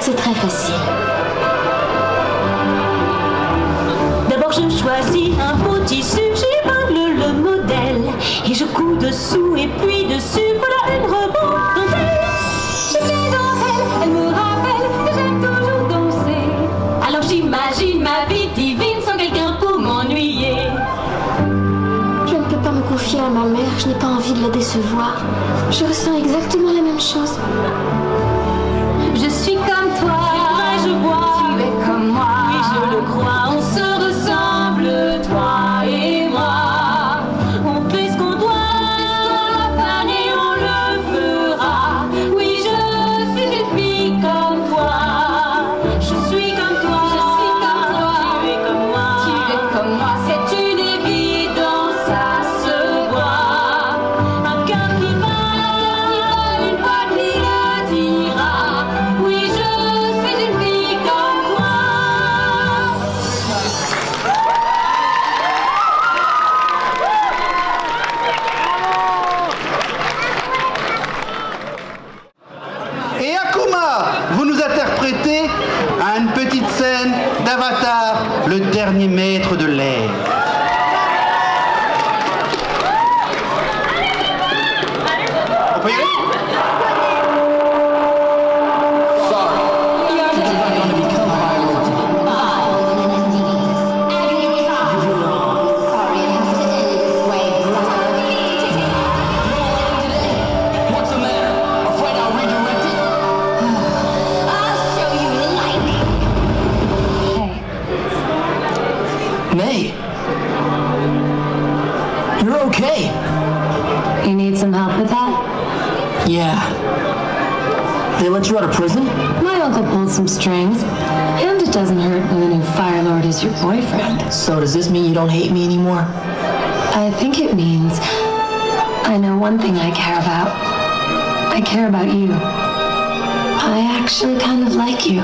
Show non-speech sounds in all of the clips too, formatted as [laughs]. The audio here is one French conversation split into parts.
c'est très facile. d'Avatar, le dernier maître de l'air. Yeah. They let you out of prison? My uncle pulled some strings. And it doesn't hurt when the new Fire Lord is your boyfriend. So does this mean you don't hate me anymore? I think it means I know one thing I care about. I care about you. I actually kind of like you.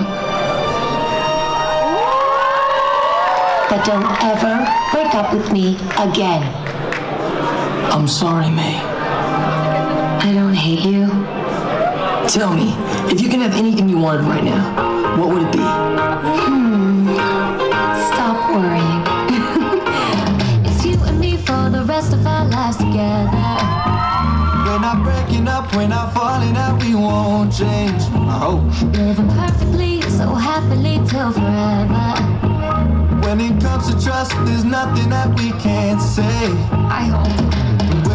But don't ever break up with me again. I'm sorry, May hate you? Tell me, if you can have anything you wanted right now, what would it be? Hmm. Stop worrying. [laughs] it's you and me for the rest of our lives together. We're not breaking up, we're not falling out, we won't change. I hope. Living perfectly, so happily till forever. When it comes to trust, there's nothing that we can't say. I hope.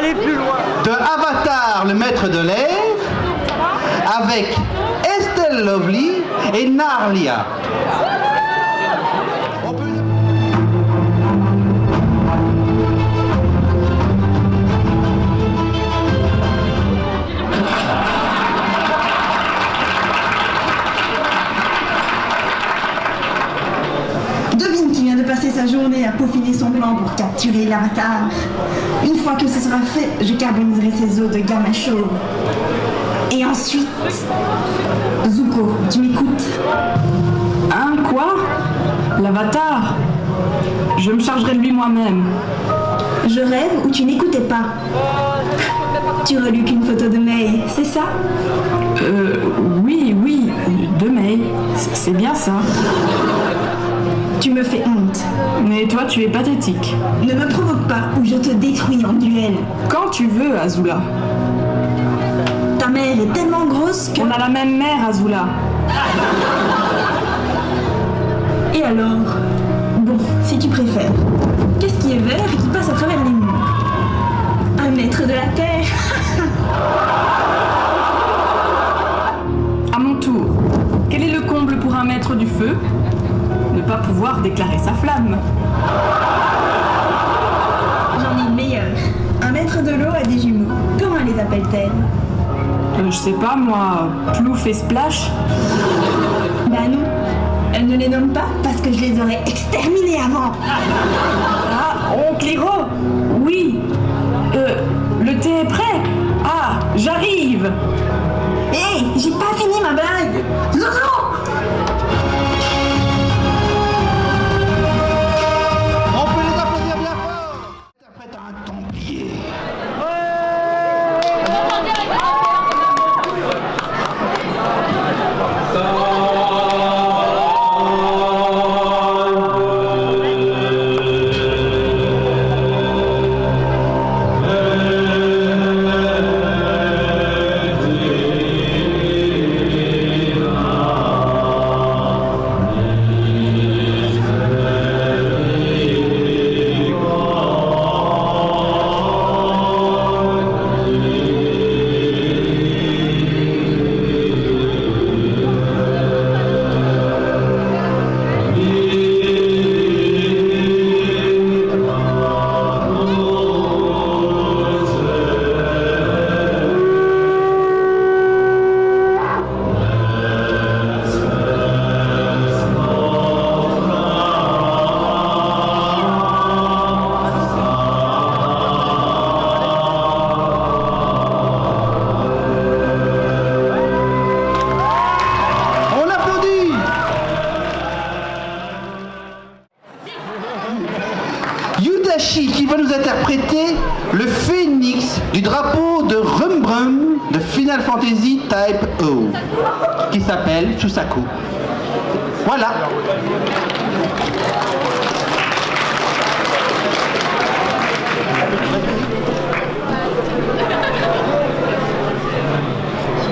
De Avatar, le maître de l'air, avec Estelle Lovely et Narlia. Passer sa journée à peaufiner son plan pour capturer l'avatar. Une fois que ce sera fait, je carboniserai ses os de gamma chauve. Et ensuite... Zuko, tu m'écoutes Hein, quoi? L'avatar? Je me chargerai de lui moi-même. Je rêve ou tu n'écoutais pas? Tu relis qu'une photo de May, c'est ça? Euh, oui, oui, de May. C'est c'est bien ça. Tu me fais honte. Mais toi, tu es pathétique. Ne me provoque pas ou je te détruis en duel. Quand tu veux, Azula. Ta mère est tellement grosse que... On a la même mère, Azula. Et alors? Bon, si tu préfères. Qu'est-ce qui est vert et qui passe à travers J'en ai une meilleure. Un maître de l'eau a des jumeaux. Comment les appelle-t-elle Euh, je sais pas, moi, plouf et splash Bah non. Elle ne les nomme pas parce que je les aurais exterminés avant. Ah, oncle Hiro Oui Euh, le thé est prêt Ah, j'arrive Hé, j'ai pas fini ma blague Qui va nous interpréter le phénix du drapeau de Rumbrum de Final Fantasy Type O qui s'appelle Susaku. Voilà.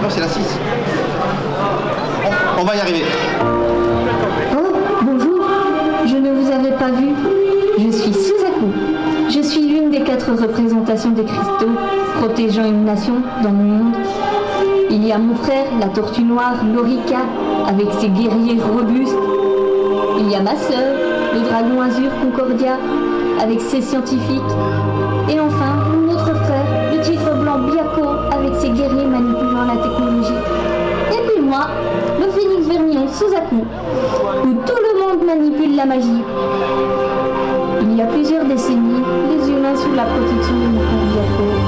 Non, c'est la 6. On, on va y arriver. Oh, bonjour. Je ne vous avais pas vu. L'une des cristaux protégeant une nation dans mon monde. Il y a mon frère, la tortue noire, Lorica, avec ses guerriers robustes. Il y a ma sœur, le dragon azur Concordia, avec ses scientifiques. Et enfin, mon autre frère, le tigre blanc Biako, avec ses guerriers manipulant la technologie. Et puis moi, le phénix vermillon Suzaku, où tout le monde manipule la magie. Il y a plusieurs décennies, les humains sous la protection de mon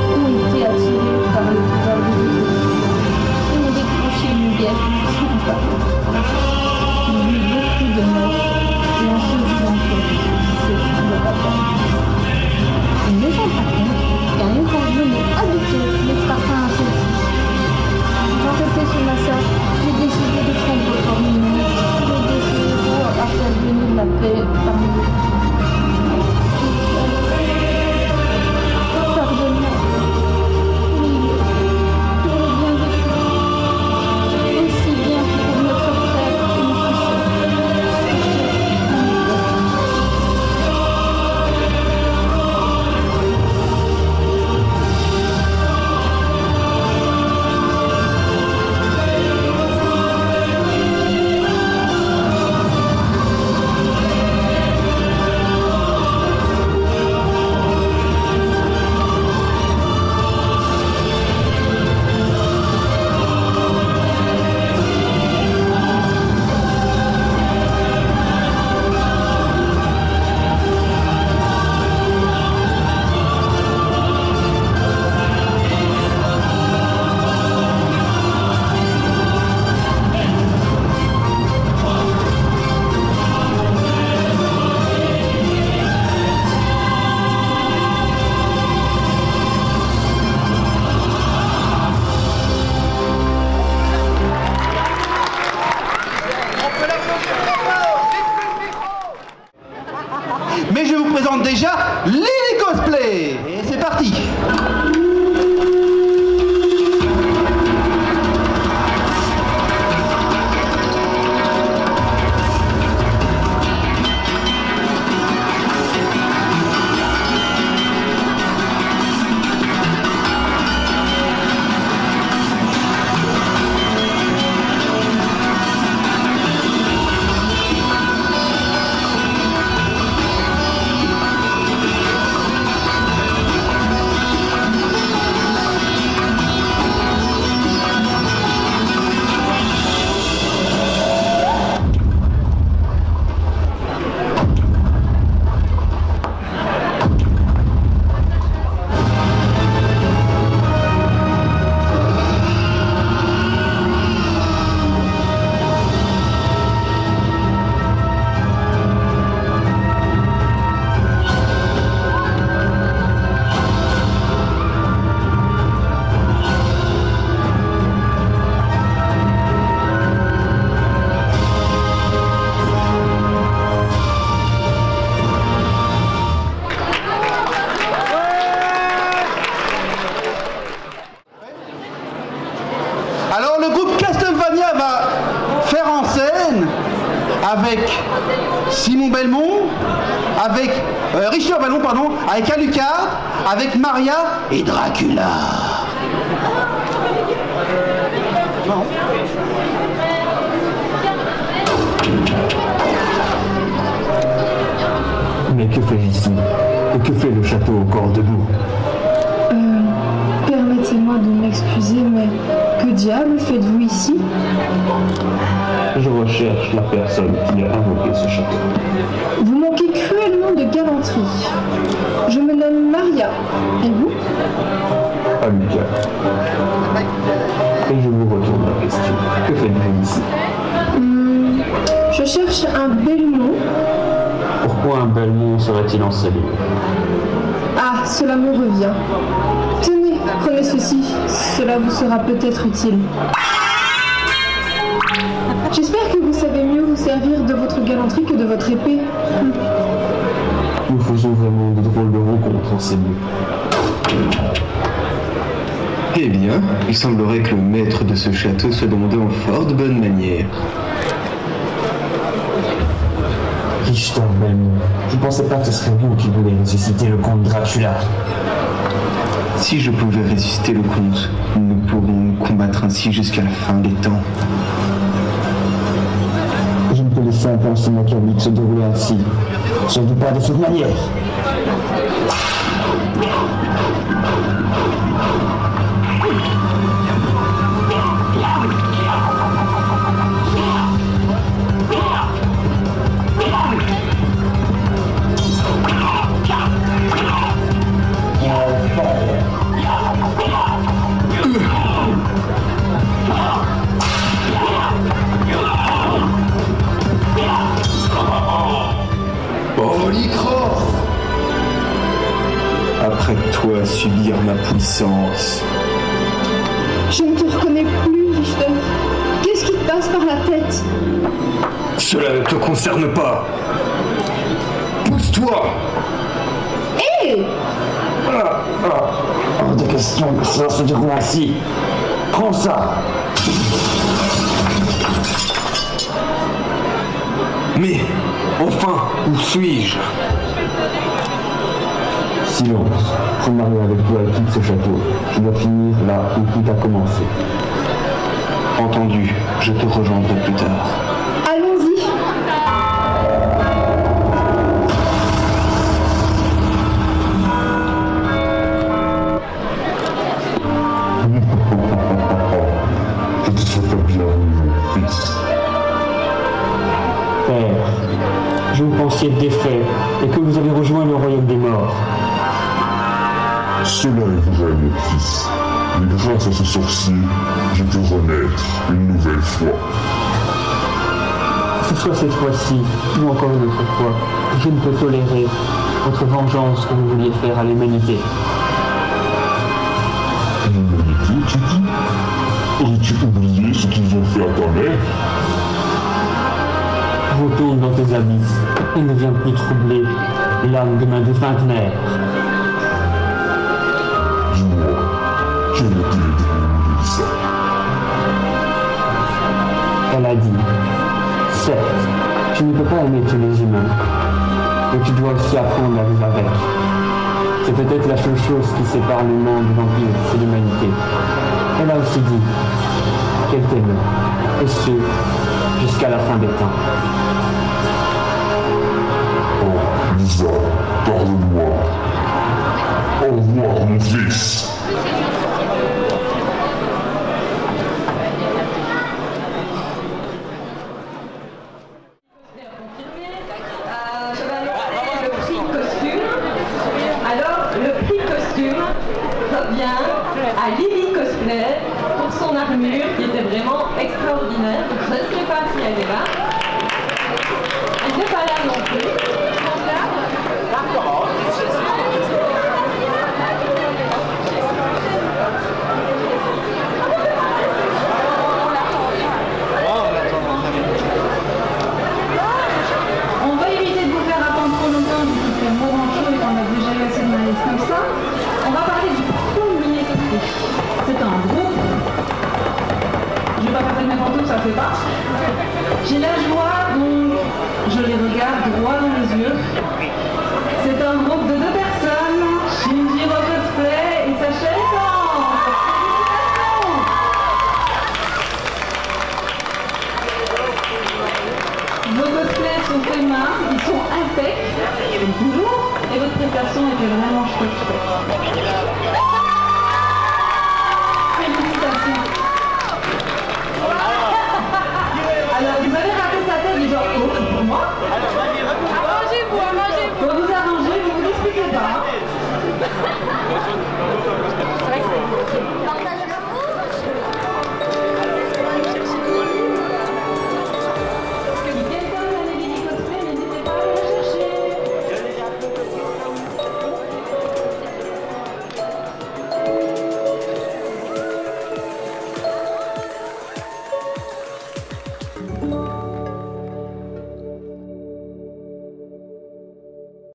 avec Alucard, avec Maria et Dracula. Non. Mais que fait ici Et que fait le château au corps debout Euh, permettez-moi de m'excuser, mais que diable faites-vous ici Je recherche la personne qui a invoqué ce château. Vous manquez de galanterie. Je me nomme Maria. Et vous? Alucard. Et je vous retourne la question. Que faites-vous ici? Hmm, Je cherche un bel nom. Pourquoi un Belmont serait-il en cellule? Ah, cela me revient. Tenez, prenez ceci. Cela vous sera peut-être utile. J'espère que vous savez mieux vous servir de votre galanterie que de votre épée. Nous faisons vraiment de drôles de rencontres en cellule. Eh bien, il semblerait que le maître de ce château soit demandé en fort de bonne manière. Richter Belmont, je pensais pas que ce serait vous qui voulez ressusciter le comte Dracula. Si je pouvais résister le comte, nous pourrons nous combattre ainsi jusqu'à la fin des temps. Je ne peux laisser un plan machiavélique se dérouler ainsi. Surtout pas de cette manière. Toi subir ma puissance. Je ne te reconnais plus, Richter. Qu'est-ce qui te passe par la tête? Cela ne te concerne pas. Pousse-toi Hé Hors de question que cela se déroule ainsi. Prends ça Mais, enfin, où suis-je? Silence. Je marie avec toi et quitte ce château. Je dois finir là où tout a commencé. Entendu, je te rejoindrai plus tard. Allons-y. Je te souhaite fils. Père, je vous pensiez défait et que vous avez rejoint le royaume des morts. Cela est vrai, mon fils. Mais grâce à ce sorcier, je peux renaître une nouvelle fois. Que ce soit cette fois-ci ou encore une autre fois, je ne peux tolérer votre vengeance que vous vouliez faire à l'humanité. L'humanité, tu dis? Aurais-tu oublié ce qu'ils ont fait à ta mère Retourne dans tes abysses et ne viens plus troubler l'âme de ma défunte mère. Elle a dit, certes, tu ne peux pas aimer tous les humains, mais tu dois aussi apprendre à vivre avec. C'est peut-être la seule chose qui sépare le monde du vampire et l'humanité. Elle a aussi dit qu'elle t'aimait, et ce, jusqu'à la fin des temps. Oh, Lisa, pardonne-moi. Au revoir, mon fils.